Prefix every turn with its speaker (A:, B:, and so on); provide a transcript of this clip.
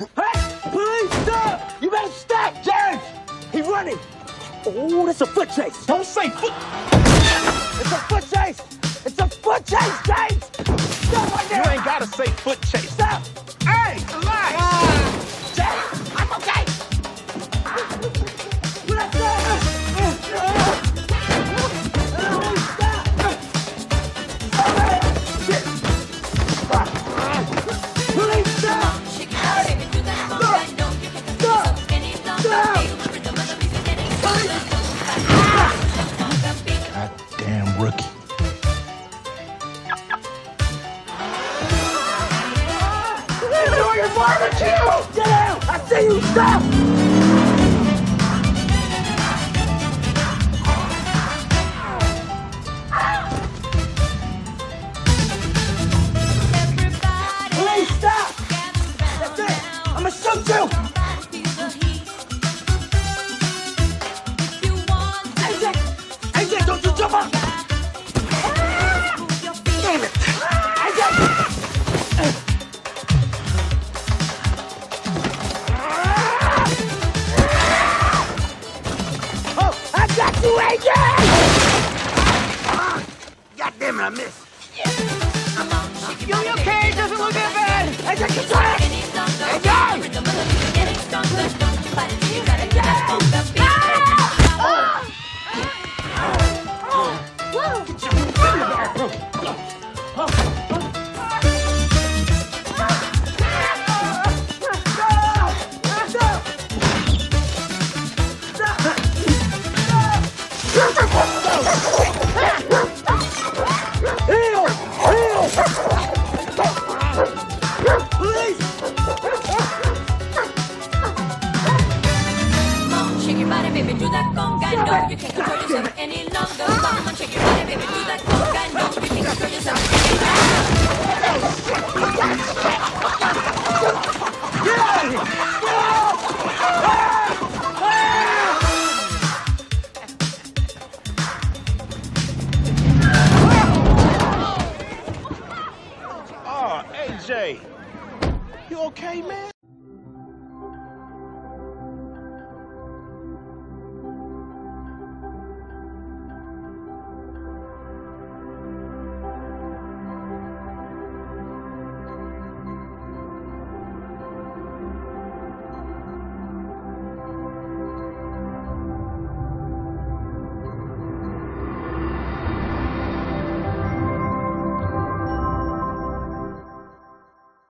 A: Hey, please stop! You better stop, James! He's running! Oh, that's a foot chase!
B: Don't say foot.
A: It's a foot chase! It's a foot chase, James! Stop right there.
B: You ain't gotta say foot chase. Goddamn rookie.
A: Enjoy your barbecue! Get out! I see you! Stop!
C: Everybody
A: Please damn it, I missed. You okay? It doesn't look that bad! AJ, get try it!
C: Feel baby, do that conga. No, you can't control yourself any longer. Come on, shake your body, baby, do that conga. No, you can't control yourself any longer.
B: Ah, oh, AJ. You okay, man?